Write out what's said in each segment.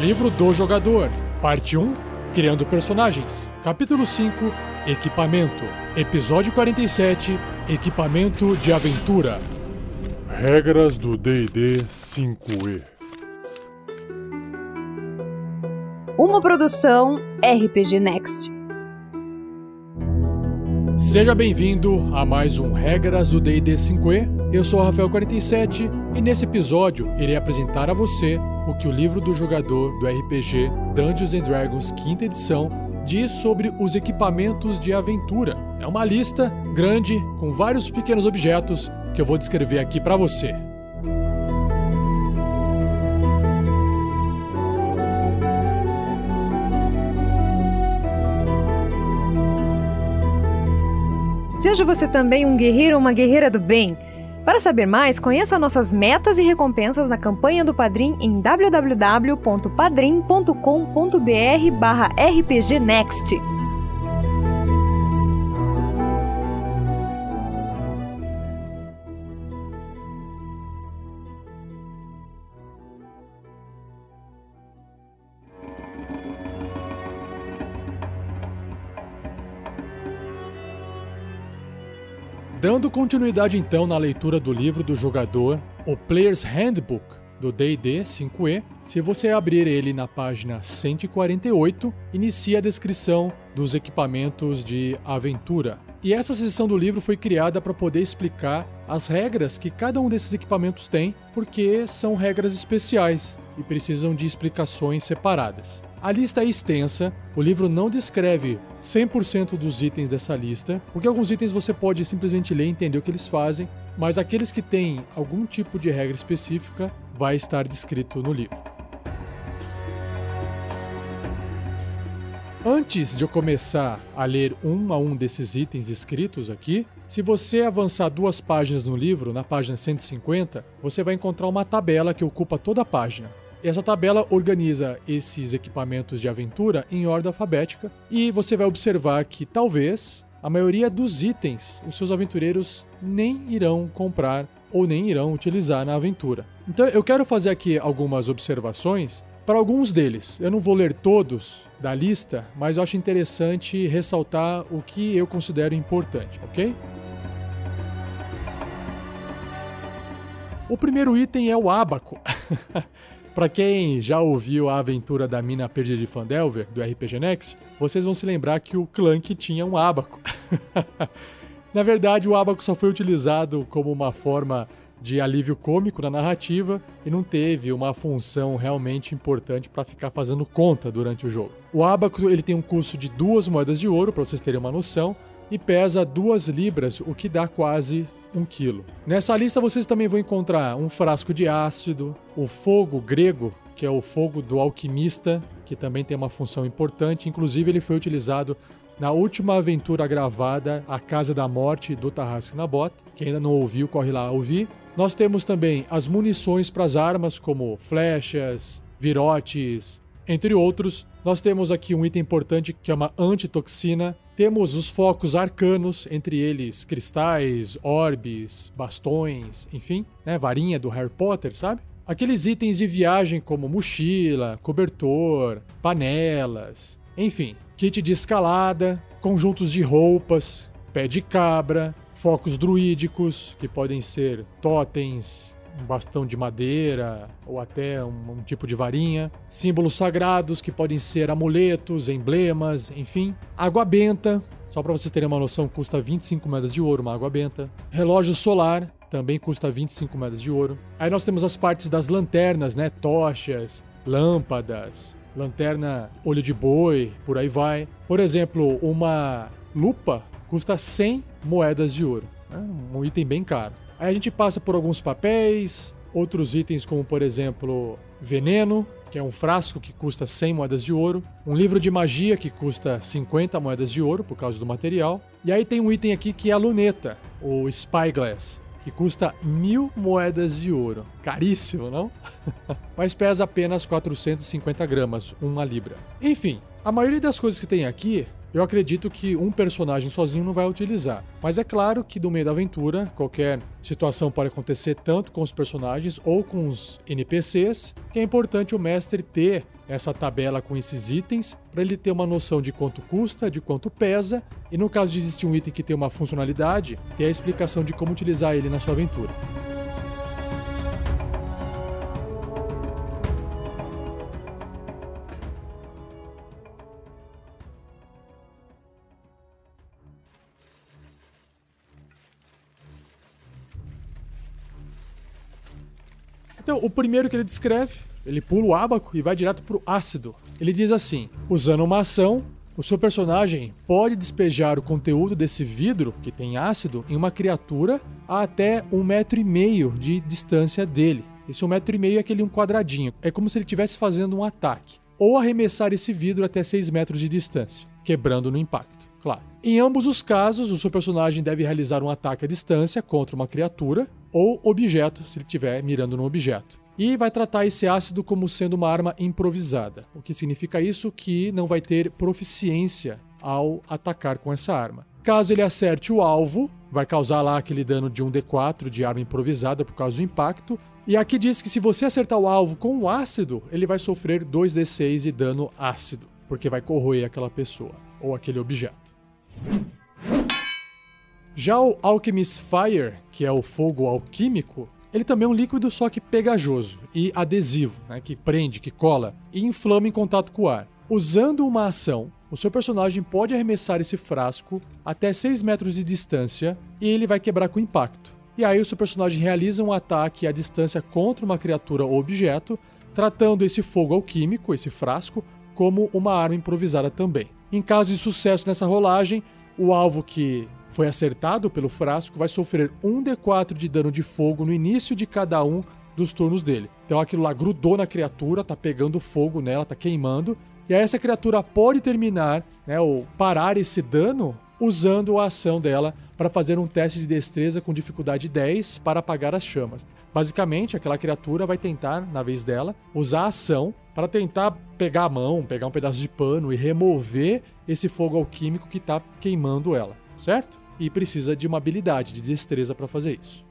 Livro do Jogador, Parte 1 Criando Personagens, Capítulo 5 Equipamento, Episódio 47 Equipamento de Aventura. Regras do DD 5E. Uma produção RPG Next. Seja bem-vindo a mais um Regras do D&D 5e. Eu sou o Rafael47 e nesse episódio irei apresentar a você o que o livro do jogador do RPG Dungeons and Dragons quinta edição diz sobre os equipamentos de aventura. É uma lista grande com vários pequenos objetos que eu vou descrever aqui para você. Seja você também um guerreiro ou uma guerreira do bem. Para saber mais, conheça nossas metas e recompensas na campanha do Padrim em www.padrim.com.br Dando continuidade então na leitura do livro do jogador, o Player's Handbook do D&D 5e, se você abrir ele na página 148, inicia a descrição dos equipamentos de aventura. E essa seção do livro foi criada para poder explicar as regras que cada um desses equipamentos tem, porque são regras especiais e precisam de explicações separadas. A lista é extensa, o livro não descreve 100% dos itens dessa lista, porque alguns itens você pode simplesmente ler e entender o que eles fazem, mas aqueles que têm algum tipo de regra específica vai estar descrito no livro. Antes de eu começar a ler um a um desses itens escritos aqui, se você avançar duas páginas no livro, na página 150, você vai encontrar uma tabela que ocupa toda a página. Essa tabela organiza esses equipamentos de aventura em ordem alfabética e você vai observar que talvez a maioria dos itens os seus aventureiros nem irão comprar ou nem irão utilizar na aventura. Então eu quero fazer aqui algumas observações para alguns deles. Eu não vou ler todos da lista, mas eu acho interessante ressaltar o que eu considero importante, ok? O primeiro item é o ábaco. Para quem já ouviu a aventura da mina perdida de Fandelver, do RPG Next, vocês vão se lembrar que o Clank tinha um ábaco. na verdade, o ábaco só foi utilizado como uma forma de alívio cômico na narrativa e não teve uma função realmente importante para ficar fazendo conta durante o jogo. O ábaco ele tem um custo de duas moedas de ouro, para vocês terem uma noção, e pesa duas libras, o que dá quase 1 quilo. Nessa lista vocês também vão encontrar um frasco de ácido, o fogo grego, que é o fogo do alquimista, que também tem uma função importante. Inclusive, ele foi utilizado na última aventura gravada, A Casa da Morte, do Tarrasque Nabot. Quem ainda não ouviu, corre lá ouvir. Nós temos também as munições para as armas, como flechas, virotes, entre outros. Nós temos aqui um item importante que é uma antitoxina, temos os focos arcanos, entre eles cristais, orbes, bastões, enfim, né, varinha do Harry Potter, sabe? Aqueles itens de viagem como mochila, cobertor, panelas, enfim, kit de escalada, conjuntos de roupas, pé de cabra, focos druídicos, que podem ser totens, um bastão de madeira ou até um, um, tipo de varinha, símbolos sagrados que podem ser amuletos, emblemas, enfim. Água benta, só para vocês terem uma noção, custa 25 moedas de ouro uma água benta. Relógio solar também custa 25 moedas de ouro. Aí nós temos as partes das lanternas, né? Tochas, lâmpadas, lanterna olho de boi, por aí vai. Por exemplo, uma lupa custa 100 moedas de ouro. É um item bem caro. Aí a gente passa por alguns papéis, outros itens como, por exemplo, veneno, que é um frasco que custa 100 moedas de ouro, um livro de magia que custa 50 moedas de ouro por causa do material, e aí tem um item aqui que é a luneta, o Spyglass, que custa mil moedas de ouro. Caríssimo, não? Mas pesa apenas 450 gramas, uma libra. Enfim, A maioria das coisas que tem aqui eu acredito que um personagem sozinho não vai utilizar. Mas é claro que no meio da aventura, qualquer situação pode acontecer tanto com os personagens ou com os NPCs, que é importante o mestre ter essa tabela com esses itens para ele ter uma noção de quanto custa, de quanto pesa, e no caso de existir um item que tem uma funcionalidade, ter a explicação de como utilizar ele na sua aventura. Então, o primeiro que ele descreve, ele pula o ábaco e vai direto pro ácido. Ele diz assim: usando uma ação, o seu personagem pode despejar o conteúdo desse vidro, que tem ácido, em uma criatura a até um metro e meio de distância dele. Esse um metro e meio é aquele um quadradinho. É como se ele estivesse fazendo um ataque. Ou arremessar esse vidro até 6 metros de distância, quebrando no impacto, claro. Em ambos os casos, o seu personagem deve realizar um ataque à distância contra uma criatura ou objeto, se ele estiver mirando no objeto. E vai tratar esse ácido como sendo uma arma improvisada. O que significa isso? Que não vai ter proficiência ao atacar com essa arma. Caso ele acerte o alvo, vai causar lá aquele dano de 1d4 de arma improvisada por causa do impacto. E aqui diz que se você acertar o alvo com o ácido, ele vai sofrer 2d6 de dano ácido, porque vai corroer aquela pessoa ou aquele objeto. Já o Alchemist Fire, que é o fogo alquímico, ele também é um líquido só que pegajoso e adesivo, né, que prende, que cola e inflama em contato com o ar. Usando uma ação, o seu personagem pode arremessar esse frasco até 6 metros de distância e ele vai quebrar com impacto. E aí o seu personagem realiza um ataque à distância contra uma criatura ou objeto, tratando esse fogo alquímico, esse frasco, como uma arma improvisada também. Em caso de sucesso nessa rolagem, o alvo que foi acertado pelo frasco vai sofrer 1d4 de dano de fogo no início de cada um dos turnos dele. Então aquilo lá grudou na criatura, tá pegando fogo nela, tá queimando. E aí essa criatura pode terminar, né, ou parar esse dano usando a ação dela para fazer um teste de destreza com dificuldade 10 para apagar as chamas. Basicamente, aquela criatura vai tentar, na vez dela, usar a ação para tentar pegar a mão, pegar um pedaço de pano e remover esse fogo alquímico que está queimando ela, certo? E precisa de uma habilidade, de destreza para fazer isso.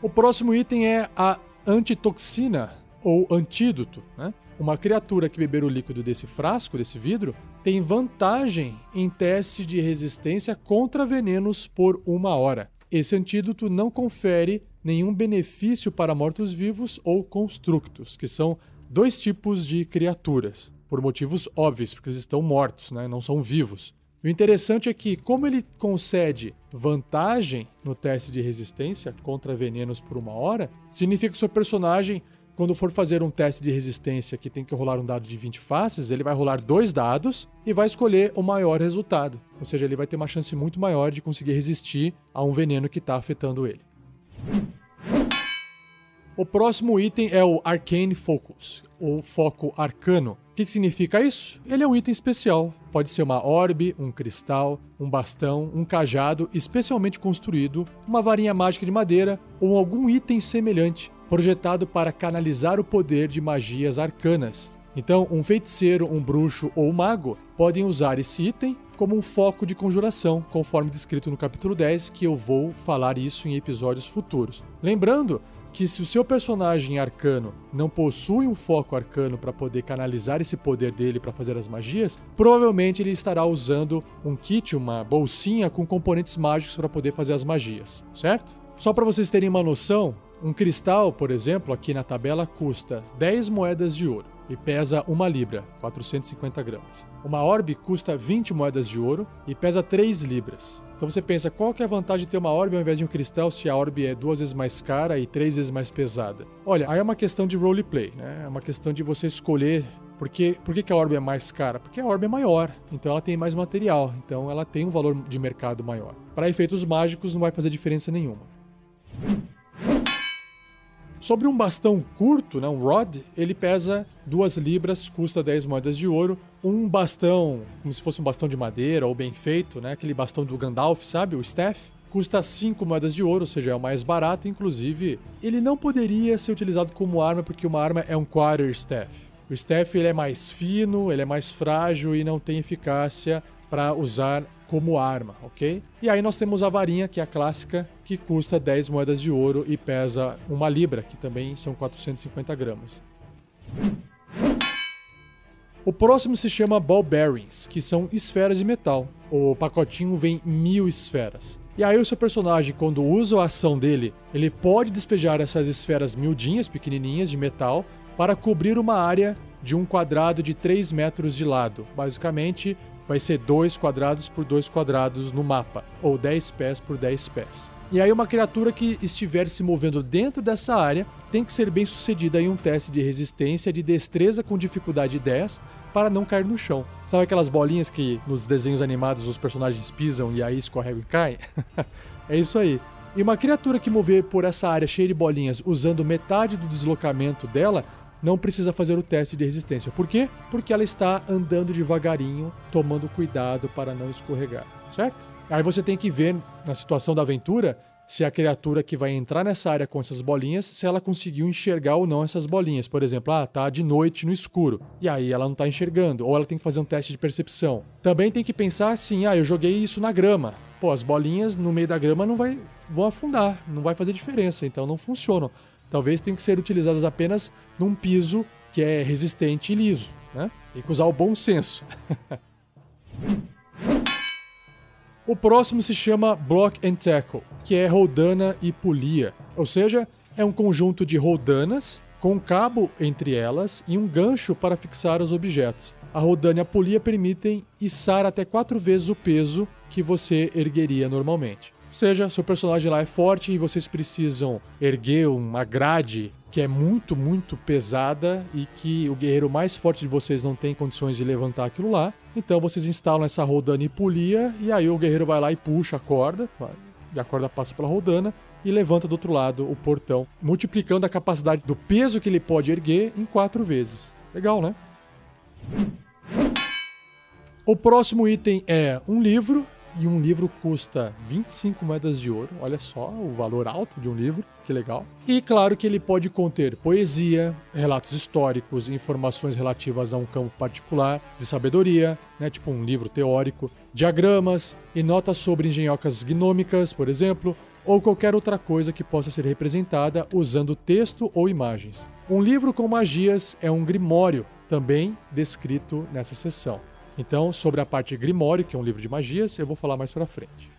O próximo item é a antitoxina ou antídoto, né? Uma criatura que beber o líquido desse frasco, desse vidro, tem vantagem em teste de resistência contra venenos por uma hora. Esse antídoto não confere nenhum benefício para mortos-vivos ou constructos, que são dois tipos de criaturas, por motivos óbvios, porque eles estão mortos, né? não são vivos. O interessante é que, como ele concede vantagem no teste de resistência contra venenos por uma hora, significa que o seu personagem, quando for fazer um teste de resistência que tem que rolar um dado de 20 faces, ele vai rolar dois dados e vai escolher o maior resultado. Ou seja, ele vai ter uma chance muito maior de conseguir resistir a um veneno que está afetando ele. O próximo item é o Arcane Focus, ou foco arcano. Que, que, significa isso? Ele é um item especial. Pode ser uma orbe, um cristal, um bastão, um cajado especialmente construído, uma varinha mágica de madeira ou algum item semelhante, projetado para canalizar o poder de magias arcanas. Então, um feiticeiro, um bruxo ou um mago podem usar esse item como um foco de conjuração, conforme descrito no capítulo 10, que eu vou falar isso em episódios futuros. Lembrando que se o seu personagem arcano não possui um foco arcano para poder canalizar esse poder dele para fazer as magias, provavelmente ele estará usando um kit, uma bolsinha com componentes mágicos para poder fazer as magias, certo? Só para vocês terem uma noção, um cristal, por exemplo, aqui na tabela custa 10 moedas de ouro e pesa 1 libra, 450 gramas. Uma orbe custa 20 moedas de ouro e pesa 3 libras. Então você pensa, qual que é a vantagem de ter uma orbe ao invés de um cristal se a orbe é duas vezes mais cara e três vezes mais pesada? Olha, aí é uma questão de roleplay, né? É uma questão de você escolher porque, por que, que a orbe é mais cara? Porque a orbe é maior, então ela tem mais material, então ela tem um valor de mercado maior. Para efeitos mágicos não vai fazer diferença nenhuma. Sobre um bastão curto, né, um rod, ele pesa 2 libras, custa 10 moedas de ouro um bastão, como se fosse um bastão de madeira ou bem feito, né? Aquele bastão do Gandalf, sabe? O staff. Custa 5 moedas de ouro, ou seja, é o mais barato. Inclusive, ele não poderia ser utilizado como arma porque uma arma é um quarter staff. O staff ele é mais fino, ele é mais frágil e não tem eficácia para usar como arma, ok? E aí nós temos a varinha, que é a clássica, que custa 10 moedas de ouro e pesa uma libra, que também são 450 gramas. O próximo se chama Ball Bearings, que são esferas de metal. O pacotinho vem mil esferas. E aí o seu personagem, quando usa a ação dele, ele pode despejar essas esferas miudinhas, pequenininhas, de metal, para cobrir uma área de um quadrado de 3 metros de lado. Basicamente, vai ser 2 quadrados por 2 quadrados no mapa, ou 10 pés por 10 pés. E aí uma criatura que estiver se movendo dentro dessa área tem que ser bem sucedida em um teste de resistência de destreza com dificuldade 10 para não cair no chão. Sabe aquelas bolinhas que nos desenhos animados os personagens pisam e aí escorregam e caem? é isso aí. E uma criatura que mover por essa área cheia de bolinhas usando metade do deslocamento dela não precisa fazer o teste de resistência. Por quê? Porque ela está andando devagarinho, tomando cuidado para não escorregar, certo? Aí você tem que ver na situação da aventura se a criatura que vai entrar nessa área com essas bolinhas, se ela conseguiu enxergar ou não essas bolinhas. Por exemplo, ah, tá de noite no escuro. E aí ela não tá enxergando, ou ela tem que fazer um teste de percepção. Também tem que pensar assim, ah, eu joguei isso na grama. Pô, as bolinhas no meio da grama não vai vão afundar, não vai fazer diferença, então não funcionam talvez tenham que ser utilizadas apenas num piso que é resistente e liso. Né? Tem que usar o bom senso. o próximo se chama Block and Tackle, que é roldana e polia, ou seja, é um conjunto de roldanas com um cabo entre elas e um gancho para fixar os objetos. A roldana e a polia permitem içar até quatro vezes o peso que você ergueria normalmente seja, seu personagem lá é forte e vocês precisam erguer uma grade que é muito, muito pesada e que o guerreiro mais forte de vocês não tem condições de levantar aquilo lá. Então vocês instalam essa rodana e polia e aí o guerreiro vai lá e puxa a corda, e a corda passa pela rodana e levanta do outro lado o portão, multiplicando a capacidade do peso que ele pode erguer em quatro vezes. Legal, né? O próximo item é um livro e um livro custa 25 moedas de ouro. Olha só o valor alto de um livro, que legal. E claro que ele pode conter poesia, relatos históricos, informações relativas a um campo particular de sabedoria, né, tipo um livro teórico, diagramas e notas sobre engenhocas gnômicas, por exemplo, ou qualquer outra coisa que possa ser representada usando texto ou imagens. Um livro com magias é um grimório, também descrito nessa seção. Então, sobre a parte Grimório, que é um livro de magias, eu vou falar mais pra frente.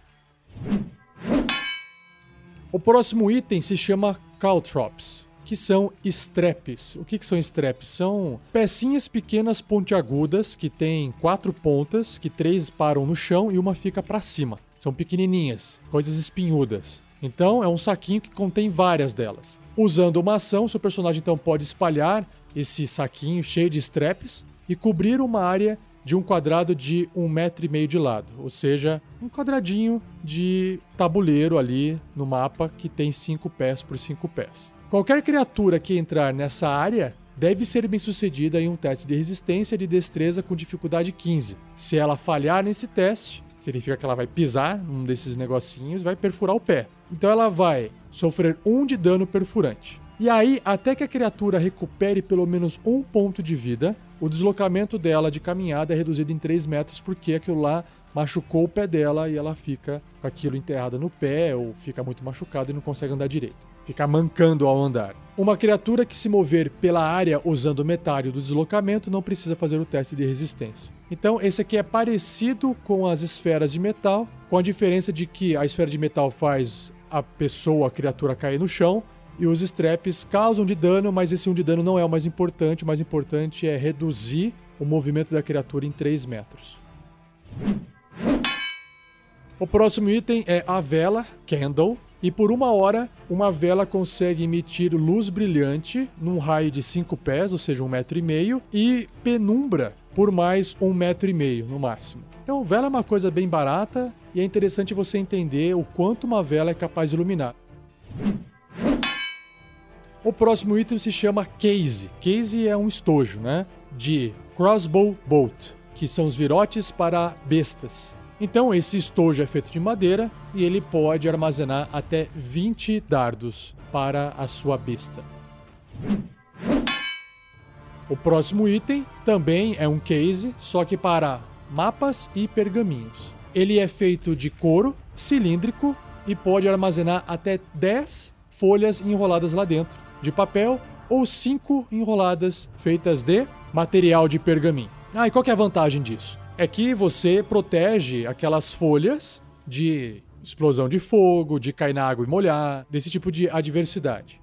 O próximo item se chama Caltrops, que são straps. O que, que são straps? São pecinhas pequenas pontiagudas que têm quatro pontas, que três param no chão e uma fica para cima. São pequenininhas, coisas espinhudas. Então é um saquinho que contém várias delas. Usando uma ação, seu personagem então pode espalhar esse saquinho cheio de straps e cobrir uma área de um quadrado de um metro e meio de lado, ou seja, um quadradinho de tabuleiro ali no mapa que tem cinco pés por cinco pés. Qualquer criatura que entrar nessa área deve ser bem sucedida em um teste de resistência de destreza com dificuldade 15. Se ela falhar nesse teste, significa que ela vai pisar num desses negocinhos vai perfurar o pé. Então ela vai sofrer um de dano perfurante. E aí, até que a criatura recupere pelo menos um ponto de vida, o deslocamento dela de caminhada é reduzido em 3 metros porque aquilo lá machucou o pé dela e ela fica com aquilo enterrada no pé ou fica muito machucada e não consegue andar direito. Fica mancando ao andar. Uma criatura que se mover pela área usando metade do deslocamento não precisa fazer o teste de resistência. Então, esse aqui é parecido com as esferas de metal, com a diferença de que a esfera de metal faz a pessoa, a criatura cair no chão, e os straps causam de dano, mas esse 1 de dano não é o mais importante. O mais importante é reduzir o movimento da criatura em 3 metros. O próximo item é a vela, Candle. E por uma hora, uma vela consegue emitir luz brilhante num raio de 5 pés, ou seja, um metro e meio, e penumbra por mais um metro e meio no máximo. Então, vela é uma coisa bem barata e é interessante você entender o quanto uma vela é capaz de iluminar. O próximo item se chama Case. Case é um estojo, né? De Crossbow Bolt, que são os virotes para bestas. Então, esse estojo é feito de madeira e ele pode armazenar até 20 dardos para a sua besta. O próximo item também é um case, só que para mapas e pergaminhos. Ele é feito de couro cilíndrico e pode armazenar até 10 folhas enroladas lá dentro, de papel, ou 5 enroladas feitas de material de pergaminho. Ah, e qual é a vantagem disso? É que você protege aquelas folhas de explosão de fogo, de cair na água e molhar, desse tipo de adversidade.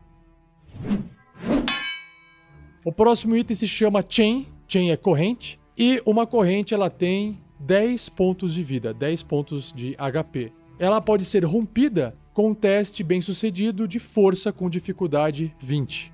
O próximo item se chama Chain. Chain é corrente. E uma corrente ela tem 10 pontos de vida, 10 pontos de HP. Ela pode ser rompida com um teste bem sucedido de força com dificuldade 20.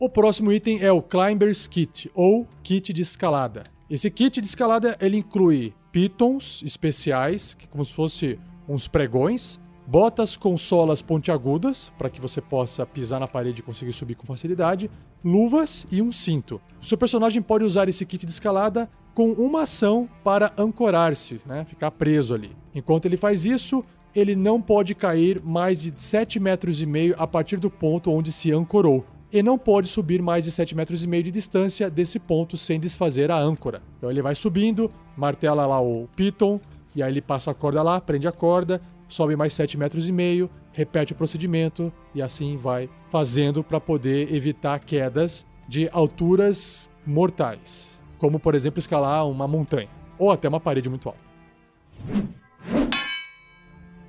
O próximo item é o Climber's Kit, ou kit de escalada. Esse kit de escalada ele inclui pitons especiais, que é como se fosse uns pregões, botas com solas pontiagudas, para que você possa pisar na parede e conseguir subir com facilidade, luvas e um cinto. O seu personagem pode usar esse kit de escalada com uma ação para ancorar-se, né? ficar preso ali. Enquanto ele faz isso, ele não pode cair mais de 7 metros e meio a partir do ponto onde se ancorou. E não pode subir mais de 7 metros e meio de distância desse ponto sem desfazer a âncora. Então ele vai subindo, martela lá o piton, e aí ele passa a corda lá, prende a corda, sobe mais 7 metros e meio, repete o procedimento e assim vai fazendo para poder evitar quedas de alturas mortais, como por exemplo escalar uma montanha ou até uma parede muito alta.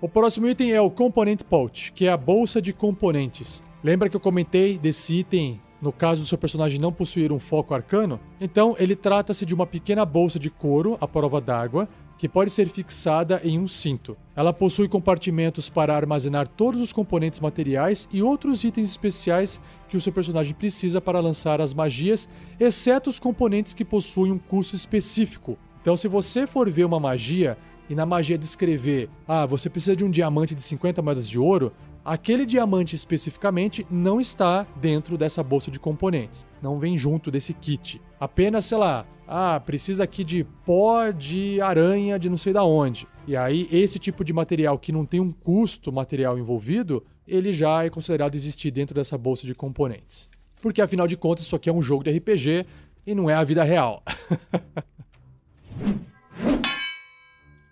O próximo item é o Component Pouch, que é a bolsa de componentes. Lembra que eu comentei desse item no caso do seu personagem não possuir um foco arcano? Então, ele trata-se de uma pequena bolsa de couro à prova d'água que pode ser fixada em um cinto. Ela possui compartimentos para armazenar todos os componentes materiais e outros itens especiais que o seu personagem precisa para lançar as magias, exceto os componentes que possuem um custo específico. Então, se você for ver uma magia e na magia descrever, ah, você precisa de um diamante de 50 moedas de ouro, aquele diamante especificamente não está dentro dessa bolsa de componentes, não vem junto desse kit. Apenas, sei lá, ah, precisa aqui de pó de aranha de não sei da onde. E aí, esse tipo de material que não tem um custo material envolvido, ele já é considerado existir dentro dessa bolsa de componentes. Porque afinal de contas, isso aqui é um jogo de RPG e não é a vida real.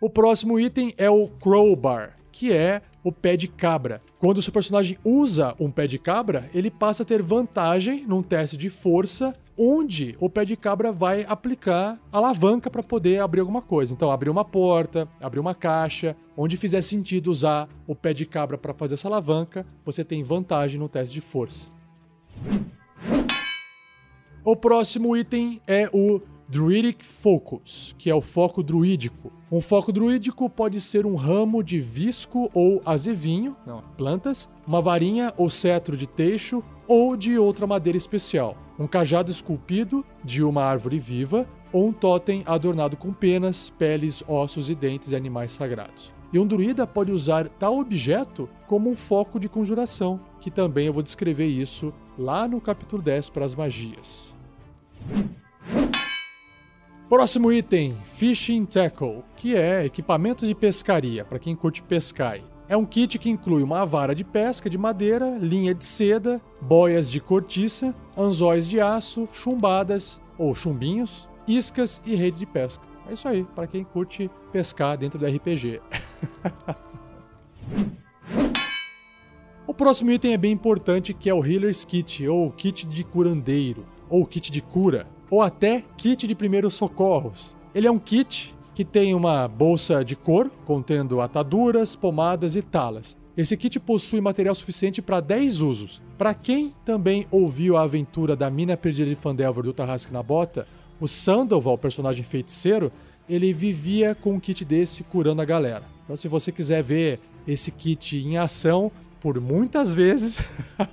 o próximo item é o Crowbar, que é o pé de cabra. Quando o seu personagem usa um pé de cabra, ele passa a ter vantagem num teste de força onde o pé de cabra vai aplicar alavanca para poder abrir alguma coisa. Então, abrir uma porta, abrir uma caixa, onde fizer sentido usar o pé de cabra para fazer essa alavanca, você tem vantagem no teste de força. O próximo item é o Druidic Focus, que é o foco druídico. Um foco druídico pode ser um ramo de visco ou azevinho, não, plantas, uma varinha ou cetro de teixo ou de outra madeira especial, um cajado esculpido de uma árvore viva ou um totem adornado com penas, peles, ossos e dentes de animais sagrados. E um druida pode usar tal objeto como um foco de conjuração, que também eu vou descrever isso lá no capítulo 10 para as magias. Próximo item, Fishing Tackle, que é equipamento de pescaria, para quem curte pescar. É um kit que inclui uma vara de pesca de madeira, linha de seda, boias de cortiça, anzóis de aço, chumbadas ou chumbinhos, iscas e rede de pesca. É isso aí, para quem curte pescar dentro do RPG. o próximo item é bem importante, que é o Healer's Kit, ou kit de curandeiro, ou kit de cura, ou até kit de primeiros socorros. Ele é um kit que tem uma bolsa de couro contendo ataduras, pomadas e talas. Esse kit possui material suficiente para 10 usos. Para quem também ouviu a aventura da mina perdida de Fandelver do Tarrasque na Bota, o Sandoval, personagem feiticeiro, ele vivia com um kit desse curando a galera. Então, se você quiser ver esse kit em ação, por muitas vezes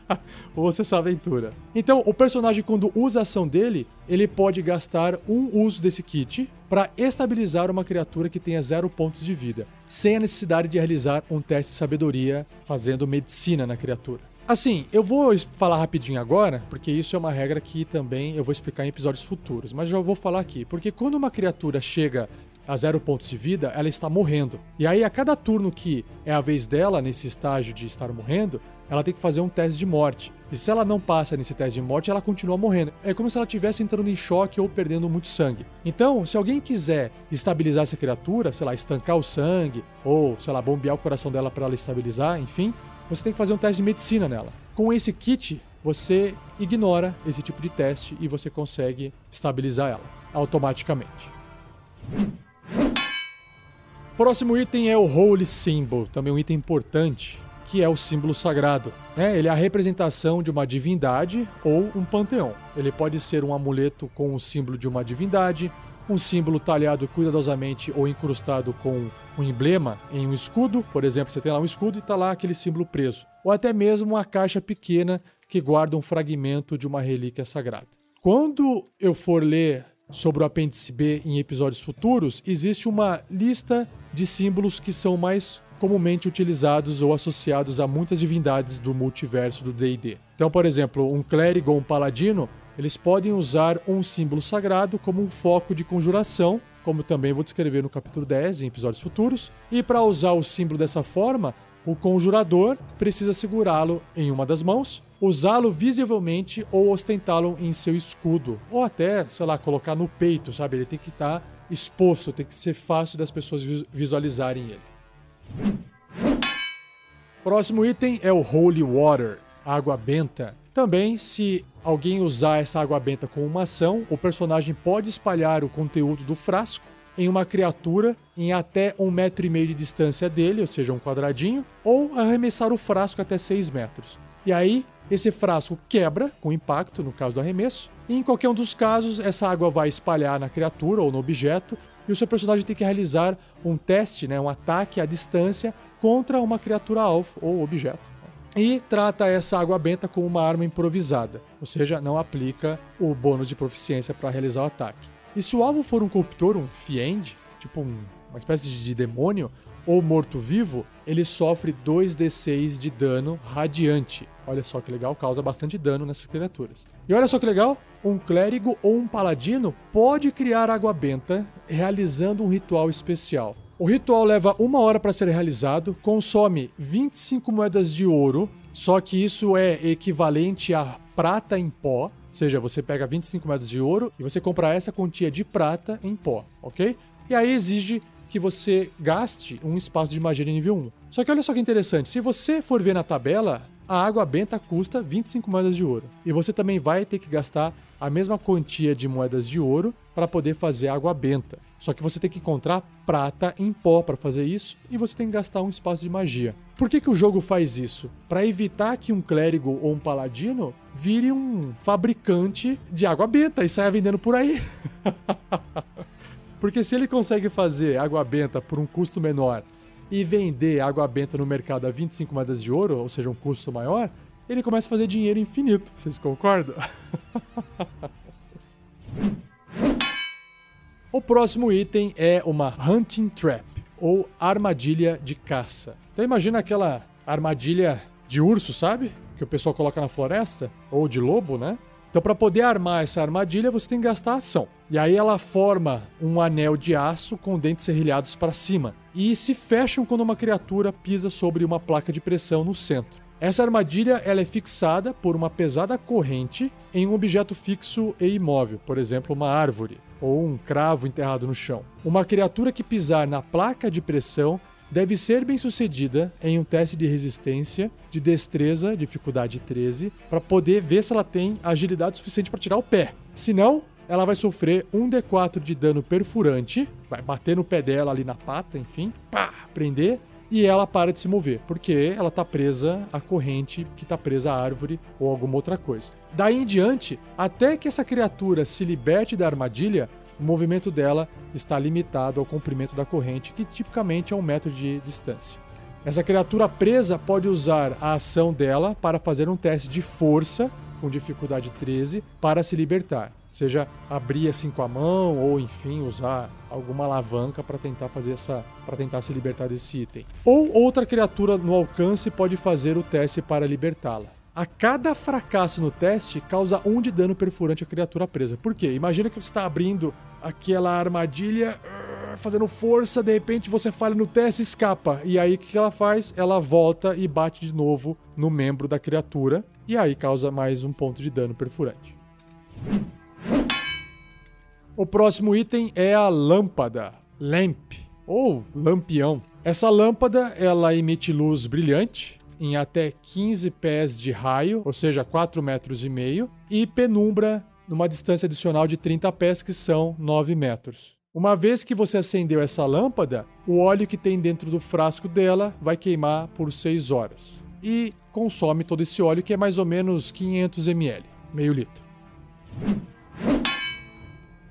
ouça essa aventura. Então, o personagem, quando usa a ação dele, ele pode gastar um uso desse kit para estabilizar uma criatura que tenha zero pontos de vida, sem a necessidade de realizar um teste de sabedoria fazendo medicina na criatura. Assim, eu vou falar rapidinho agora, porque isso é uma regra que também eu vou explicar em episódios futuros, mas já vou falar aqui, porque quando uma criatura chega a zero pontos de vida, ela está morrendo. E aí, a cada turno que é a vez dela nesse estágio de estar morrendo, ela tem que fazer um teste de morte. E se ela não passa nesse teste de morte, ela continua morrendo. É como se ela estivesse entrando em choque ou perdendo muito sangue. Então, se alguém quiser estabilizar essa criatura, sei lá, estancar o sangue, ou, sei lá, bombear o coração dela para ela estabilizar, enfim, você tem que fazer um teste de medicina nela. Com esse kit, você ignora esse tipo de teste e você consegue estabilizar ela automaticamente. Próximo item é o Holy Symbol, também um item importante, que é o símbolo sagrado. É, ele é a representação de uma divindade ou um panteão. Ele pode ser um amuleto com o símbolo de uma divindade, um símbolo talhado cuidadosamente ou incrustado com um emblema em um escudo, por exemplo, você tem lá um escudo e está lá aquele símbolo preso, ou até mesmo uma caixa pequena que guarda um fragmento de uma relíquia sagrada. Quando eu for ler sobre o apêndice B em episódios futuros, existe uma lista de símbolos que são mais comumente utilizados ou associados a muitas divindades do multiverso do D&D. Então, por exemplo, um clérigo ou um paladino, eles podem usar um símbolo sagrado como um foco de conjuração, como também vou descrever no capítulo 10 em episódios futuros. E para usar o símbolo dessa forma, o conjurador precisa segurá-lo em uma das mãos, usá-lo visivelmente ou ostentá-lo em seu escudo, ou até, sei lá, colocar no peito, sabe? Ele tem que estar exposto, tem que ser fácil das pessoas visualizarem ele. Próximo item é o Holy Water, água benta. Também, se alguém usar essa água benta com uma ação, o personagem pode espalhar o conteúdo do frasco em uma criatura em até um metro e meio de distância dele, ou seja, um quadradinho, ou arremessar o frasco até 6 metros. E aí, esse frasco quebra com impacto, no caso do arremesso, e em qualquer um dos casos, essa água vai espalhar na criatura ou no objeto, e o seu personagem tem que realizar um teste, né, um ataque à distância contra uma criatura alvo ou objeto. E trata essa água benta como uma arma improvisada, ou seja, não aplica o bônus de proficiência para realizar o ataque. E se o alvo for um corruptor, um fiend, tipo um, uma espécie de demônio, ou morto-vivo, ele sofre 2d6 de dano radiante. Olha só que legal, causa bastante dano nessas criaturas. E olha só que legal, um clérigo ou um paladino pode criar água benta realizando um ritual especial. O ritual leva uma hora para ser realizado, consome 25 moedas de ouro, só que isso é equivalente a prata em pó, ou seja, você pega 25 moedas de ouro e você compra essa quantia de prata em pó, ok? E aí exige que você gaste um espaço de magia de nível 1. Só que olha só que interessante, se você for ver na tabela, a água benta custa 25 moedas de ouro. E você também vai ter que gastar a mesma quantia de moedas de ouro para poder fazer água benta. Só que você tem que encontrar prata em pó para fazer isso e você tem que gastar um espaço de magia. Por que, que o jogo faz isso? Para evitar que um clérigo ou um paladino vire um fabricante de água benta e saia vendendo por aí. Porque se ele consegue fazer água benta por um custo menor e vender água benta no mercado a 25 moedas de ouro, ou seja, um custo maior, ele começa a fazer dinheiro infinito. Vocês concordam? o próximo item é uma Hunting Trap, ou armadilha de caça. Então imagina aquela armadilha de urso, sabe? Que o pessoal coloca na floresta, ou de lobo, né? Então, para poder armar essa armadilha, você tem que gastar ação. E aí ela forma um anel de aço com dentes serrilhados para cima e se fecham quando uma criatura pisa sobre uma placa de pressão no centro. Essa armadilha ela é fixada por uma pesada corrente em um objeto fixo e imóvel, por exemplo, uma árvore ou um cravo enterrado no chão. Uma criatura que pisar na placa de pressão deve ser bem sucedida em um teste de resistência de destreza, dificuldade 13, para poder ver se ela tem agilidade suficiente para tirar o pé. Se não, ela vai sofrer um D4 de dano perfurante, vai bater no pé dela ali na pata, enfim, pá, prender, e ela para de se mover, porque ela está presa à corrente que está presa à árvore ou alguma outra coisa. Daí em diante, até que essa criatura se liberte da armadilha, o movimento dela está limitado ao comprimento da corrente, que tipicamente é um metro de distância. Essa criatura presa pode usar a ação dela para fazer um teste de força, com dificuldade 13, para se libertar. Seja abrir assim com a mão ou enfim usar alguma alavanca para tentar fazer essa para tentar se libertar desse item. Ou outra criatura no alcance pode fazer o teste para libertá-la. A cada fracasso no teste causa um de dano perfurante à criatura presa. Por quê? Imagina que você está abrindo aquela armadilha fazendo força, de repente você falha no teste e escapa. E aí o que ela faz? Ela volta e bate de novo no membro da criatura. E aí causa mais um ponto de dano perfurante. O próximo item é a lâmpada, lamp ou lampião. Essa lâmpada ela emite luz brilhante em até 15 pés de raio, ou seja, 4 metros e meio, e penumbra numa distância adicional de 30 pés, que são 9 metros. Uma vez que você acendeu essa lâmpada, o óleo que tem dentro do frasco dela vai queimar por 6 horas. E consome todo esse óleo, que é mais ou menos 500 ml, meio litro.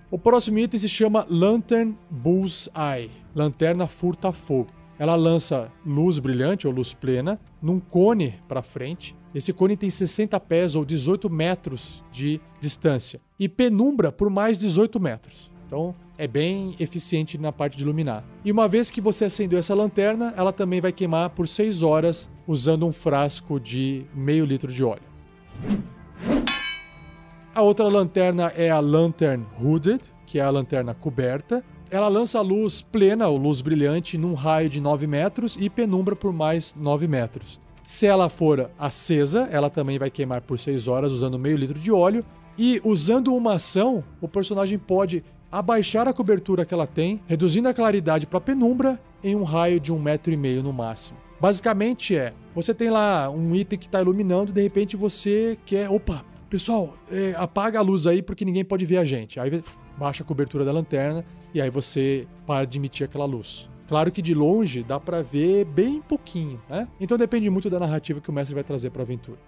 O próximo item se chama Lantern Bullseye, lanterna furta-fogo. Ela lança luz brilhante ou luz plena num cone para frente. Esse cone tem 60 pés ou 18 metros de distância e penumbra por mais 18 metros. Então é bem eficiente na parte de iluminar. E uma vez que você acendeu essa lanterna, ela também vai queimar por 6 horas usando um frasco de meio litro de óleo. A outra lanterna é a Lantern Hooded, que é a lanterna coberta. Ela lança luz plena, ou luz brilhante, num raio de 9 metros e penumbra por mais 9 metros. Se ela for acesa, ela também vai queimar por 6 horas usando meio litro de óleo. E usando uma ação, o personagem pode abaixar a cobertura que ela tem, reduzindo a claridade para penumbra em um raio de um metro e meio no máximo. Basicamente é, você tem lá um item que está iluminando, de repente você quer, opa, pessoal, é, apaga a luz aí porque ninguém pode ver a gente. Aí baixa a cobertura da lanterna e aí você para de emitir aquela luz. Claro que de longe dá para ver bem pouquinho, né? Então depende muito da narrativa que o mestre vai trazer para a aventura.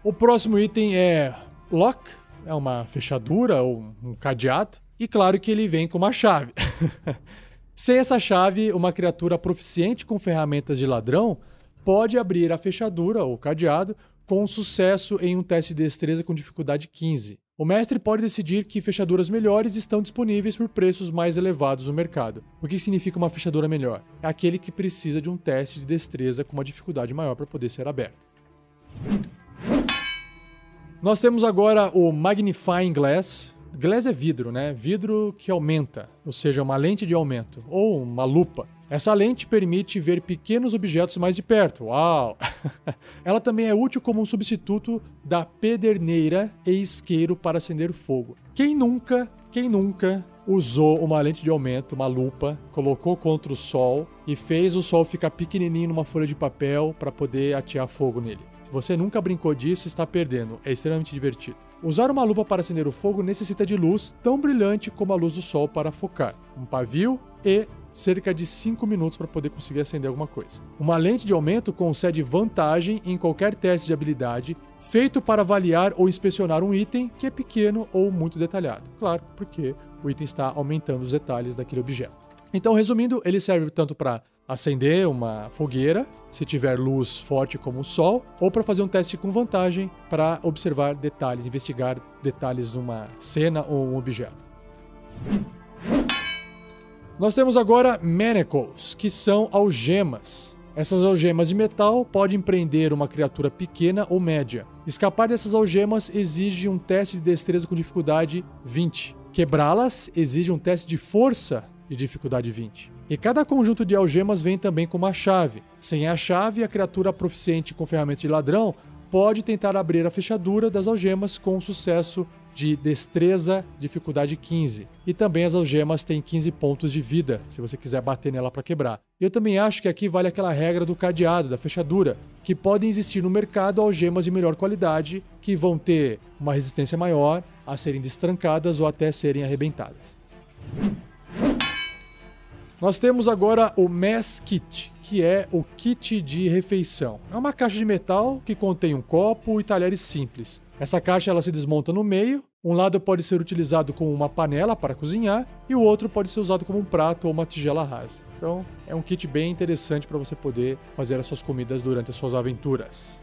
O próximo item é lock, é uma fechadura ou um cadeado, e claro que ele vem com uma chave. Sem essa chave, uma criatura proficiente com ferramentas de ladrão pode abrir a fechadura ou cadeado com sucesso em um teste de destreza com dificuldade 15. O mestre pode decidir que fechaduras melhores estão disponíveis por preços mais elevados no mercado. O que significa uma fechadura melhor? É aquele que precisa de um teste de destreza com uma dificuldade maior para poder ser aberto. Nós temos agora o Magnifying Glass. Glass é vidro, né? Vidro que aumenta, ou seja, uma lente de aumento, ou uma lupa. Essa lente permite ver pequenos objetos mais de perto. Uau! Ela também é útil como um substituto da pederneira e isqueiro para acender fogo. Quem nunca, quem nunca usou uma lente de aumento, uma lupa, colocou contra o sol e fez o sol ficar pequenininho numa folha de papel para poder atear fogo nele? Se você nunca brincou disso, está perdendo. É extremamente divertido. Usar uma lupa para acender o fogo necessita de luz tão brilhante como a luz do sol para focar, um pavio e cerca de 5 minutos para poder conseguir acender alguma coisa. Uma lente de aumento concede vantagem em qualquer teste de habilidade feito para avaliar ou inspecionar um item que é pequeno ou muito detalhado. Claro, porque o item está aumentando os detalhes daquele objeto. Então, resumindo, ele serve tanto para acender uma fogueira, se tiver luz forte como o sol, ou para fazer um teste com vantagem para observar detalhes, investigar detalhes numa cena ou um objeto. Nós temos agora manacles, que são algemas. Essas algemas de metal podem prender uma criatura pequena ou média. Escapar dessas algemas exige um teste de destreza com dificuldade 20. Quebrá-las exige um teste de força de dificuldade 20. E cada conjunto de algemas vem também com uma chave. Sem a chave, a criatura proficiente com ferramenta de ladrão pode tentar abrir a fechadura das algemas com sucesso de destreza, dificuldade 15. E também as algemas têm 15 pontos de vida, se você quiser bater nela para quebrar. Eu também acho que aqui vale aquela regra do cadeado, da fechadura, que podem existir no mercado algemas de melhor qualidade que vão ter uma resistência maior a serem destrancadas ou até serem arrebentadas. Nós temos agora o Mess Kit, que é o kit de refeição. É uma caixa de metal que contém um copo e talheres simples. Essa caixa ela se desmonta no meio. Um lado pode ser utilizado como uma panela para cozinhar e o outro pode ser usado como um prato ou uma tigela rasa. Então, é um kit bem interessante para você poder fazer as suas comidas durante as suas aventuras.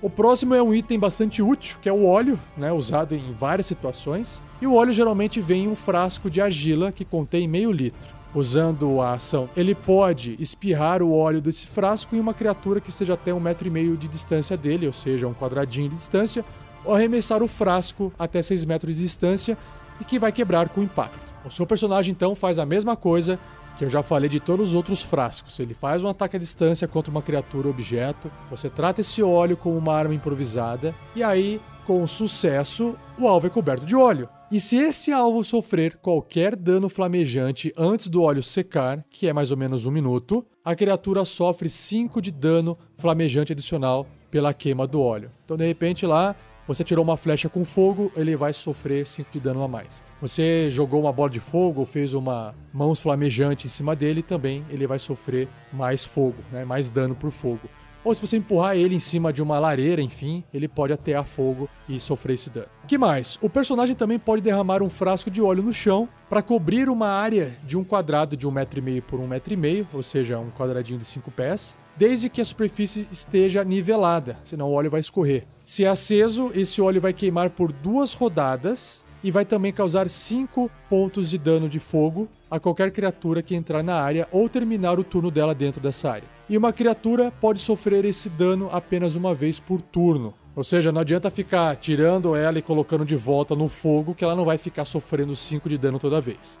O próximo é um item bastante útil, que é o óleo, né, usado em várias situações. E o óleo geralmente vem em um frasco de argila que contém meio litro usando a ação, ele pode espirrar o óleo desse frasco em uma criatura que esteja até um metro e meio de distância dele, ou seja, um quadradinho de distância, ou arremessar o frasco até 6 metros de distância e que vai quebrar com o impacto. O seu personagem então faz a mesma coisa que eu já falei de todos os outros frascos. Ele faz um ataque à distância contra uma criatura ou objeto, você trata esse óleo como uma arma improvisada, e aí, com sucesso, o alvo é coberto de óleo. E se esse alvo sofrer qualquer dano flamejante antes do óleo secar, que é mais ou menos um minuto, a criatura sofre 5 de dano flamejante adicional pela queima do óleo. Então, de repente, lá você tirou uma flecha com fogo, ele vai sofrer 5 de dano a mais. Você jogou uma bola de fogo ou fez uma mãos flamejante em cima dele, também ele vai sofrer mais fogo, né? mais dano por fogo. Ou se você empurrar ele em cima de uma lareira, enfim, ele pode atear fogo e sofrer esse dano. que mais? O personagem também pode derramar um frasco de óleo no chão para cobrir uma área de um quadrado de um metro e meio por um metro e meio, ou seja, um quadradinho de cinco pés, desde que a superfície esteja nivelada, senão o óleo vai escorrer. Se é aceso, esse óleo vai queimar por duas rodadas e vai também causar 5 pontos de dano de fogo a qualquer criatura que entrar na área ou terminar o turno dela dentro dessa área. E uma criatura pode sofrer esse dano apenas uma vez por turno. Ou seja, não adianta ficar tirando ela e colocando de volta no fogo, que ela não vai ficar sofrendo 5 de dano toda vez.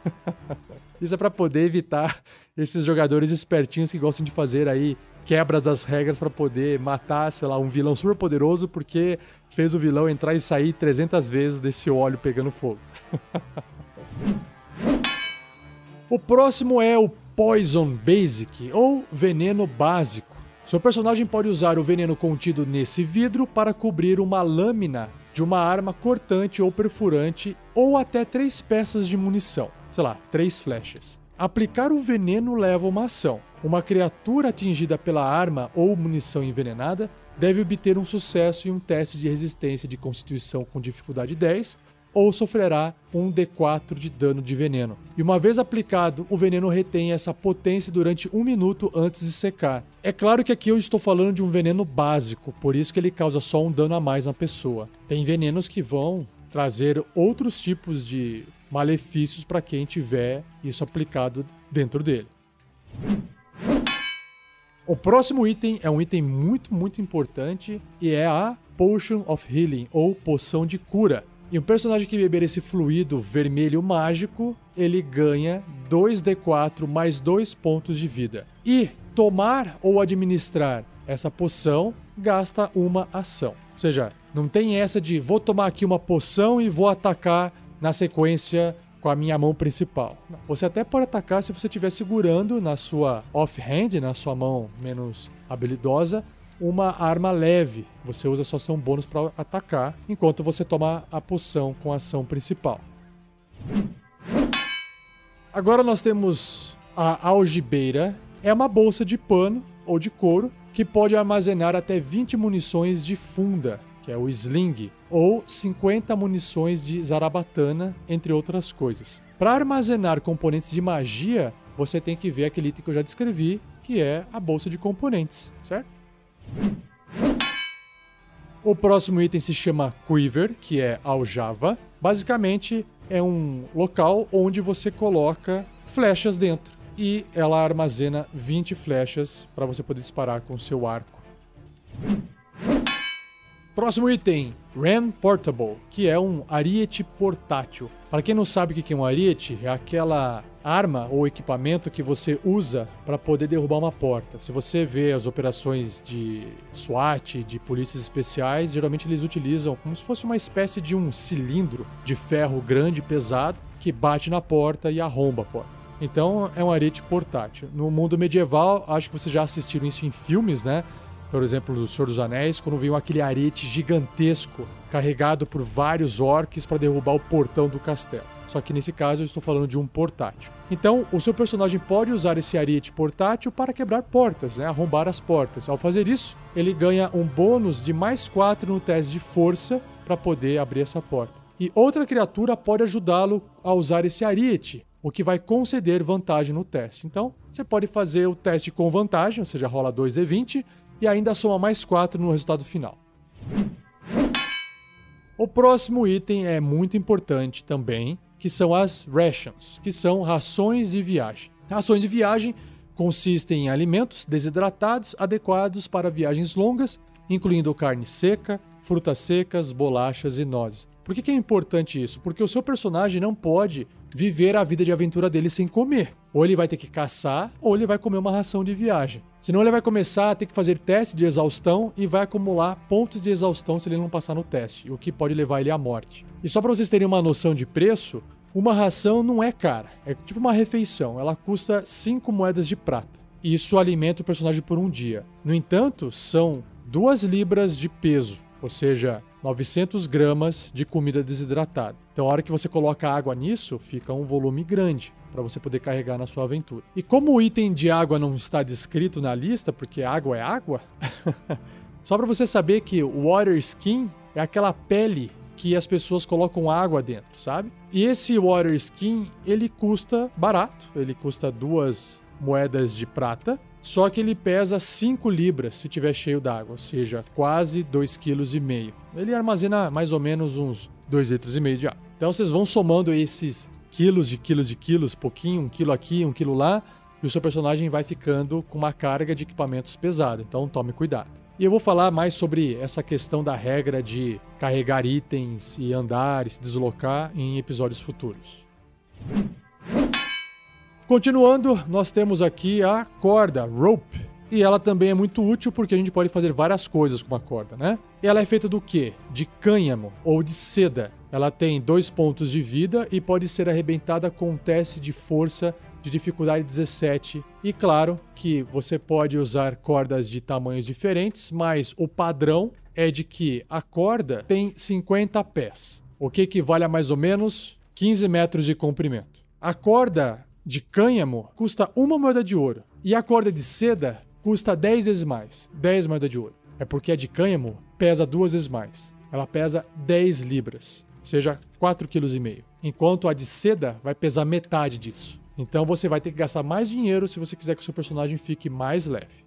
Isso é para poder evitar esses jogadores espertinhos que gostam de fazer aí quebras das regras para poder matar, sei lá, um vilão super poderoso porque fez o vilão entrar e sair 300 vezes desse óleo pegando fogo. o próximo é o Poison Basic ou Veneno Básico. Seu personagem pode usar o veneno contido nesse vidro para cobrir uma lâmina de uma arma cortante ou perfurante ou até três peças de munição, sei lá, três flechas. Aplicar o veneno leva uma ação. Uma criatura atingida pela arma ou munição envenenada deve obter um sucesso em um teste de resistência de constituição com dificuldade 10 ou sofrerá um D4 de dano de veneno. E uma vez aplicado, o veneno retém essa potência durante um minuto antes de secar. É claro que aqui eu estou falando de um veneno básico, por isso que ele causa só um dano a mais na pessoa. Tem venenos que vão trazer outros tipos de malefícios para quem tiver isso aplicado dentro dele. O próximo item é um item muito, muito importante e é a Potion of Healing, ou Poção de Cura. E um personagem que beber esse fluido vermelho mágico, ele ganha 2d4 mais 2 pontos de vida. E tomar ou administrar essa poção gasta uma ação. Ou seja, não tem essa de vou tomar aqui uma poção e vou atacar na sequência com a minha mão principal. Você até pode atacar se você estiver segurando na sua offhand, na sua mão menos habilidosa, uma arma leve. Você usa sua ação bônus para atacar, enquanto você toma a poção com a ação principal. Agora nós temos a algibeira. É uma bolsa de pano ou de couro que pode armazenar até 20 munições de funda que é o sling, ou 50 munições de zarabatana, entre outras coisas. Para armazenar componentes de magia, você tem que ver aquele item que eu já descrevi, que é a bolsa de componentes, certo? O próximo item se chama Quiver, que é aljava. Basicamente, é um local onde você coloca flechas dentro. E ela armazena 20 flechas para você poder disparar com seu arco. Próximo item, Ram Portable, que é um ariete portátil. Para quem não sabe o que é um ariete, é aquela arma ou equipamento que você usa para poder derrubar uma porta. Se você vê as operações de SWAT, de polícias especiais, geralmente eles utilizam como se fosse uma espécie de um cilindro de ferro grande e pesado que bate na porta e arromba a porta. Então é um ariete portátil. No mundo medieval, acho que vocês já assistiram isso em filmes, né? Por exemplo, do Senhor dos Anéis, quando veio aquele arete gigantesco carregado por vários orcs para derrubar o portão do castelo. Só que nesse caso eu estou falando de um portátil. Então, o seu personagem pode usar esse ariete portátil para quebrar portas, né? arrombar as portas. Ao fazer isso, ele ganha um bônus de mais 4 no teste de força para poder abrir essa porta. E outra criatura pode ajudá-lo a usar esse ariete, o que vai conceder vantagem no teste. Então, você pode fazer o teste com vantagem, ou seja, rola 2d20 e ainda soma mais 4 no resultado final. O próximo item é muito importante também, que são as rations, que são rações de viagem. Rações de viagem consistem em alimentos desidratados adequados para viagens longas incluindo carne seca, frutas secas, bolachas e nozes. Por que, que é importante isso? Porque o seu personagem não pode viver a vida de aventura dele sem comer. Ou ele vai ter que caçar, ou ele vai comer uma ração de viagem. Senão ele vai começar a ter que fazer teste de exaustão e vai acumular pontos de exaustão se ele não passar no teste, o que pode levar ele à morte. E só para vocês terem uma noção de preço, uma ração não é cara, é tipo uma refeição, ela custa 5 moedas de prata. E isso alimenta o personagem por um dia. No entanto, são 2 libras de peso, ou seja, 900 gramas de comida desidratada. Então, a hora que você coloca água nisso, fica um volume grande para você poder carregar na sua aventura. E como o item de água não está descrito na lista, porque água é água, só para você saber que o water skin é aquela pele que as pessoas colocam água dentro, sabe? E esse water skin, ele custa barato, ele custa duas moedas de prata, só que ele pesa 5 libras se tiver cheio d'água, ou seja, quase 2,5 kg. Ele armazena mais ou menos uns 2,5 litros de água. Então vocês vão somando esses quilos de quilos de quilos, pouquinho, um quilo aqui, um quilo lá, e o seu personagem vai ficando com uma carga de equipamentos pesada. Então tome cuidado. E eu vou falar mais sobre essa questão da regra de carregar itens e andar e se deslocar em episódios futuros. Continuando, nós temos aqui a corda, rope. E ela também é muito útil porque a gente pode fazer várias coisas com uma corda, né? Ela é feita do quê? De cânhamo ou de seda. Ela tem dois pontos de vida e pode ser arrebentada com um teste de força de dificuldade 17. E claro que você pode usar cordas de tamanhos diferentes, mas o padrão é de que a corda tem 50 pés, o que equivale a mais ou menos 15 metros de comprimento. A corda de cânhamo custa uma moeda de ouro. E a corda de seda custa 10 vezes mais. 10 moedas de ouro. É porque a de cânhamo pesa duas vezes mais. Ela pesa 10 libras, ou seja, 4,5 kg. Enquanto a de seda vai pesar metade disso. Então você vai ter que gastar mais dinheiro se você quiser que o seu personagem fique mais leve.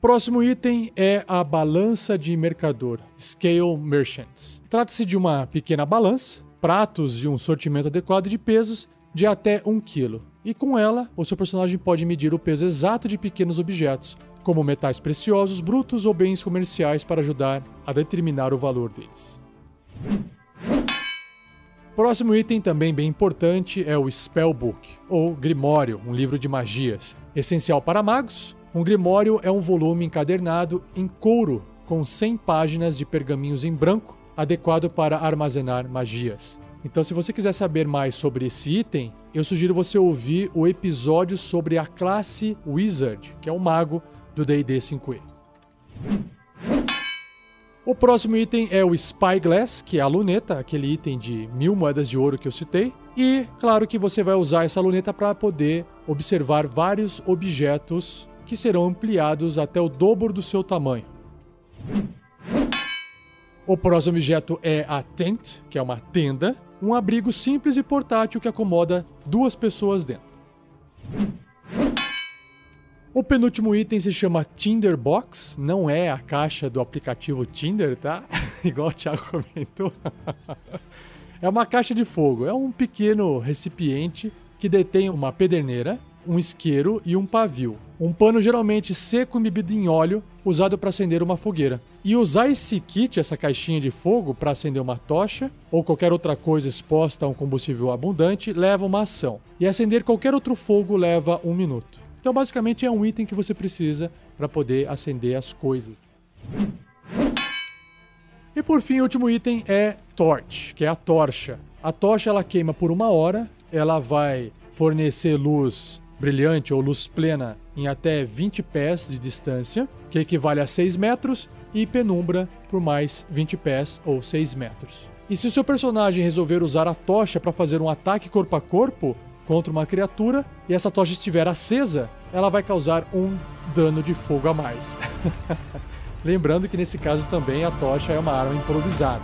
Próximo item é a balança de mercador, Scale Merchants. Trata-se de uma pequena balança pratos e um sortimento adequado de pesos de até 1 kg. E com ela, o seu personagem pode medir o peso exato de pequenos objetos, como metais preciosos, brutos ou bens comerciais, para ajudar a determinar o valor deles. Próximo item, também bem importante, é o Spellbook, ou Grimório, um livro de magias. Essencial para magos, um Grimório é um volume encadernado em couro com 100 páginas de pergaminhos em branco adequado para armazenar magias. Então, se você quiser saber mais sobre esse item, eu sugiro você ouvir o episódio sobre a classe Wizard, que é o mago do D&D 5e. O próximo item é o Spyglass, que é a luneta, aquele item de mil moedas de ouro que eu citei. E claro que você vai usar essa luneta para poder observar vários objetos que serão ampliados até o dobro do seu tamanho. O próximo objeto é a tent, que é uma tenda, um abrigo simples e portátil que acomoda duas pessoas dentro. O penúltimo item se chama Tinder Box, não é a caixa do aplicativo Tinder, tá? Igual o Thiago comentou. é uma caixa de fogo, é um pequeno recipiente que detém uma pederneira, um isqueiro e um pavio. Um pano geralmente seco embebido em óleo, usado para acender uma fogueira. E usar esse kit, essa caixinha de fogo, para acender uma tocha ou qualquer outra coisa exposta a um combustível abundante leva uma ação. E acender qualquer outro fogo leva um minuto. Então, basicamente, é um item que você precisa para poder acender as coisas. E por fim, o último item é Torch, que é a tocha. A tocha ela queima por uma hora, ela vai fornecer luz brilhante ou luz plena em até 20 pés de distância, que equivale a 6 metros, e penumbra por mais 20 pés ou 6 metros. E se o seu personagem resolver usar a tocha para fazer um ataque corpo a corpo contra uma criatura e essa tocha estiver acesa, ela vai causar um dano de fogo a mais. Lembrando que nesse caso também a tocha é uma arma improvisada.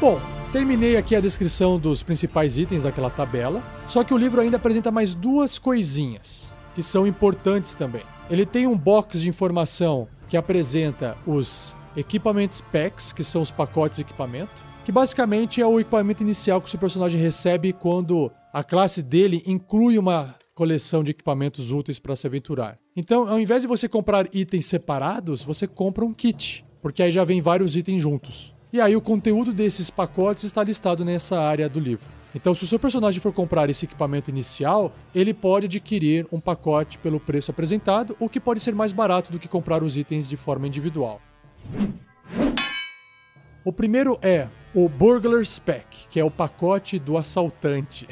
Bom, Terminei aqui a descrição dos principais itens daquela tabela, só que o livro ainda apresenta mais duas coisinhas que são importantes também. Ele tem um box de informação que apresenta os equipamentos packs, que são os pacotes de equipamento, que basicamente é o equipamento inicial que o seu personagem recebe quando A classe dele inclui uma coleção de equipamentos úteis para se aventurar. Então, ao invés de você comprar itens separados, você compra um kit, porque aí já vem vários itens juntos. E aí o conteúdo desses pacotes está listado nessa área do livro. Então, se o seu personagem for comprar esse equipamento inicial, ele pode adquirir um pacote pelo preço apresentado, o que pode ser mais barato do que comprar os itens de forma individual. O primeiro é o Burglar's Pack, que é o pacote do assaltante.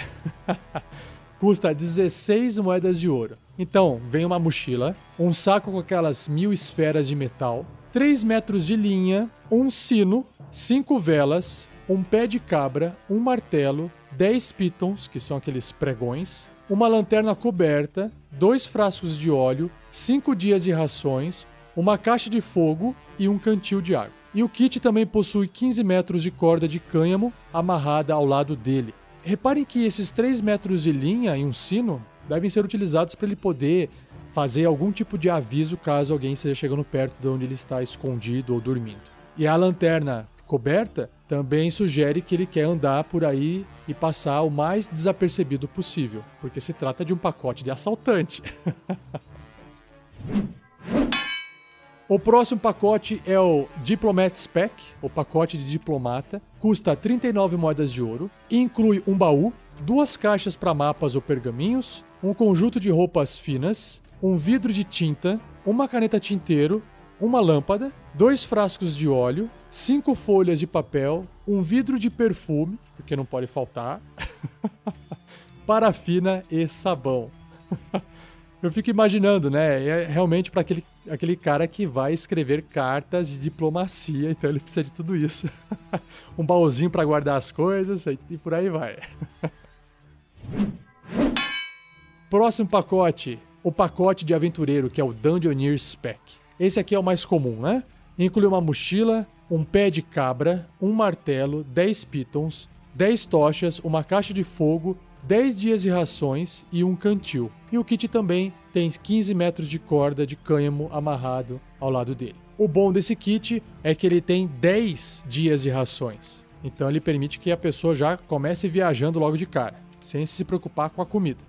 Custa 16 moedas de ouro. Então, vem uma mochila, um saco com aquelas mil esferas de metal, 3 metros de linha, um sino, 5 velas, um pé de cabra, um martelo, 10 pitons, que são aqueles pregões, uma lanterna coberta, dois frascos de óleo, 5 dias de rações, uma caixa de fogo e um cantil de água. E o kit também possui 15 metros de corda de cânhamo amarrada ao lado dele. Reparem que esses 3 metros de linha e um sino devem ser utilizados para ele poder fazer algum tipo de aviso caso alguém esteja chegando perto de onde ele está escondido ou dormindo. E a lanterna coberta também sugere que ele quer andar por aí e passar o mais desapercebido possível, porque se trata de um pacote de assaltante. O próximo pacote é o Diplomat Spec, o pacote de diplomata. Custa 39 moedas de ouro. Inclui um baú, duas caixas para mapas ou pergaminhos, um conjunto de roupas finas, um vidro de tinta, uma caneta tinteiro, uma lâmpada, dois frascos de óleo, cinco folhas de papel, um vidro de perfume, porque não pode faltar, parafina e sabão. Eu fico imaginando, né? É realmente para aquele, aquele cara que vai escrever cartas de diplomacia, então ele precisa de tudo isso. um baúzinho para guardar as coisas e por aí vai. Próximo pacote, o pacote de aventureiro, que é o Dungeoneer Spec. Esse aqui é o mais comum, né? Inclui uma mochila, um pé de cabra, um martelo, 10 pitons, 10 tochas, uma caixa de fogo, 10 dias de rações e um cantil. E o kit também tem 15 metros de corda de cânhamo amarrado ao lado dele. O bom desse kit é que ele tem 10 dias de rações. Então ele permite que a pessoa já comece viajando logo de cara, sem se preocupar com a comida.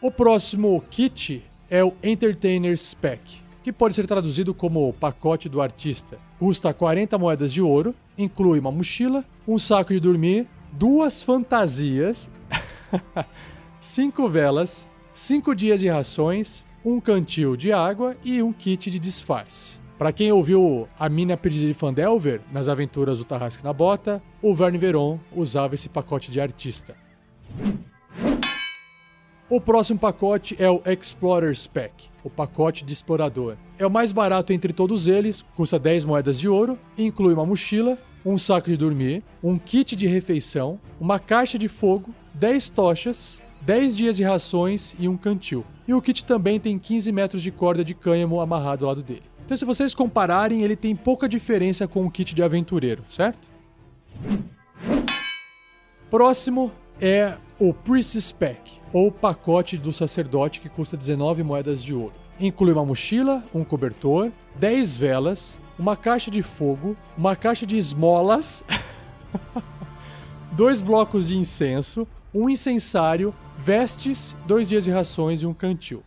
O próximo kit é o Entertainer Spec, que pode ser traduzido como pacote do artista. Custa 40 moedas de ouro, inclui uma mochila, um saco de dormir, duas fantasias, cinco velas, cinco dias de rações, um cantil de água e um kit de disfarce. Para quem ouviu a mina perdida de Fandelver nas aventuras do Tarrasque na Bota, o Verne Veron usava esse pacote de artista. O próximo pacote é o Explorer's Pack, o pacote de explorador. É o mais barato entre todos eles, custa 10 moedas de ouro, inclui uma mochila, um saco de dormir, um kit de refeição, uma caixa de fogo, 10 tochas, 10 dias de rações e um cantil. E o kit também tem 15 metros de corda de cânhamo amarrado ao lado dele. Então, se vocês compararem, ele tem pouca diferença com o kit de aventureiro, certo? Próximo é o Priest's Pack, ou pacote do sacerdote que custa 19 moedas de ouro. Inclui uma mochila, um cobertor, 10 velas, uma caixa de fogo, uma caixa de esmolas, dois blocos de incenso, um incensário, vestes, dois dias de rações e um cantil.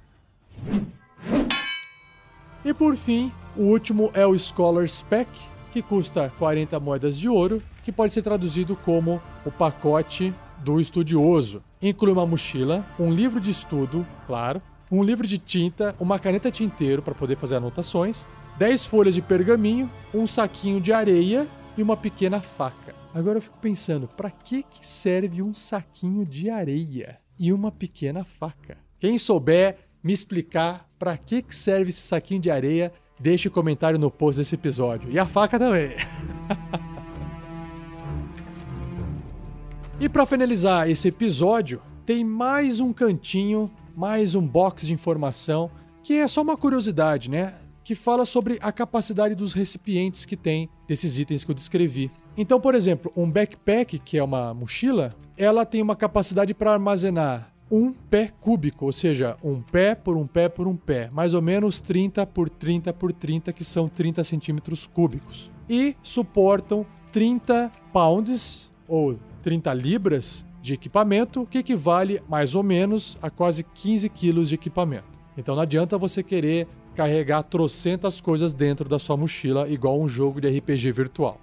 E por fim, o último é o Scholar's Pack, que custa 40 moedas de ouro, que pode ser traduzido como o pacote do estudioso. Inclui uma mochila, um livro de estudo, claro, um livro de tinta, uma caneta tinteiro para poder fazer anotações, 10 folhas de pergaminho, um saquinho de areia e uma pequena faca. Agora eu fico pensando, para que que serve um saquinho de areia e uma pequena faca? Quem souber me explicar para que que serve esse saquinho de areia, deixe o um comentário no post desse episódio. E a faca também. e para finalizar esse episódio, tem mais um cantinho, mais um box de informação que é só uma curiosidade, né? que fala sobre a capacidade dos recipientes que tem desses itens que eu descrevi. Então, por exemplo, um backpack, que é uma mochila, ela tem uma capacidade para armazenar um pé cúbico, ou seja, um pé por um pé por um pé, mais ou menos 30 por 30 por 30, que são 30 centímetros cúbicos. E suportam 30 pounds, ou 30 libras de equipamento, que equivale mais ou menos a quase 15 quilos de equipamento. Então não adianta você querer carregar trocentas coisas dentro da sua mochila, igual um jogo de RPG virtual.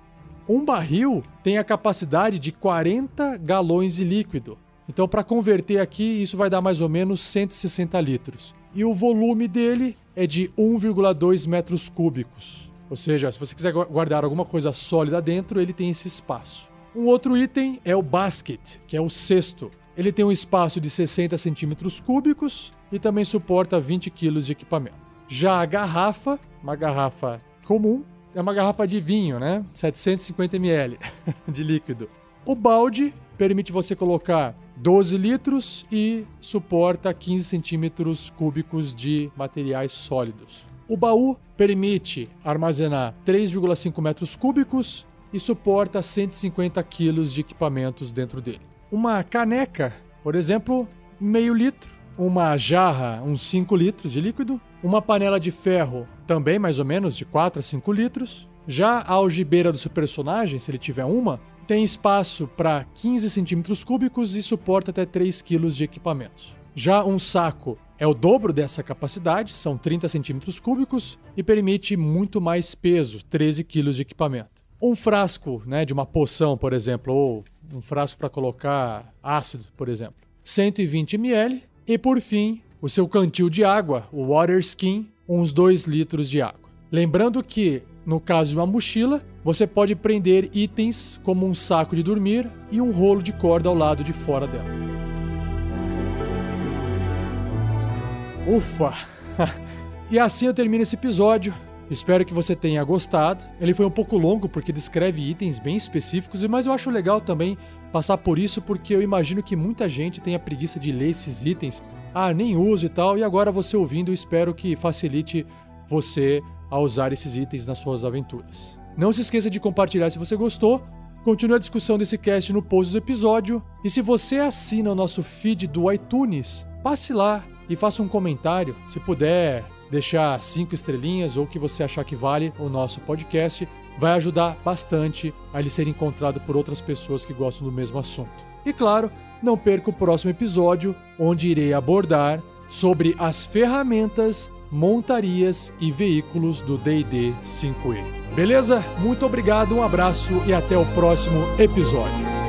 Um barril tem a capacidade de 40 galões de líquido. Então, para converter aqui, isso vai dar mais ou menos 160 litros. E o volume dele é de 1,2 metros cúbicos. Ou seja, se você quiser guardar alguma coisa sólida dentro, ele tem esse espaço. Um outro item é o basket, que é o cesto. Ele tem um espaço de 60 centímetros cúbicos e também suporta 20 quilos de equipamento. Já a garrafa, uma garrafa comum, é uma garrafa de vinho, né? 750 ml de líquido. O balde permite você colocar 12 litros e suporta 15 centímetros cúbicos de materiais sólidos. O baú permite armazenar 3,5 metros cúbicos e suporta 150 quilos de equipamentos dentro dele. Uma caneca, por exemplo, meio litro. Uma jarra, uns 5 litros de líquido. Uma panela de ferro, também mais ou menos de 4 a 5 litros. Já a algibeira do seu personagem, se ele tiver uma, tem espaço para 15 centímetros cúbicos e suporta até 3 quilos de equipamentos. Já um saco é o dobro dessa capacidade, são 30 centímetros cúbicos, e permite muito mais peso, 13 quilos de equipamento um frasco né, de uma poção, por exemplo, ou um frasco para colocar ácido, por exemplo, 120 ml. E por fim, o seu cantil de água, o water skin, uns 2 litros de água. Lembrando que, no caso de uma mochila, você pode prender itens como um saco de dormir e um rolo de corda ao lado de fora dela. Ufa! e assim eu termino esse episódio. Espero que você tenha gostado. Ele foi um pouco longo porque descreve itens bem específicos, mas eu acho legal também passar por isso porque eu imagino que muita gente tenha preguiça de ler esses itens. Ah, nem uso e tal, e agora você ouvindo, espero que facilite você a usar esses itens nas suas aventuras. Não se esqueça de compartilhar se você gostou. Continue a discussão desse cast no post do episódio. E se você assina o nosso feed do iTunes, passe lá e faça um comentário. Se puder, deixar cinco estrelinhas ou que você achar que vale o nosso podcast, vai ajudar bastante a ele ser encontrado por outras pessoas que gostam do mesmo assunto. E claro, não perca o próximo episódio, onde irei abordar sobre as ferramentas, montarias e veículos do DD 5E. Beleza? Muito obrigado, um abraço e até o próximo episódio.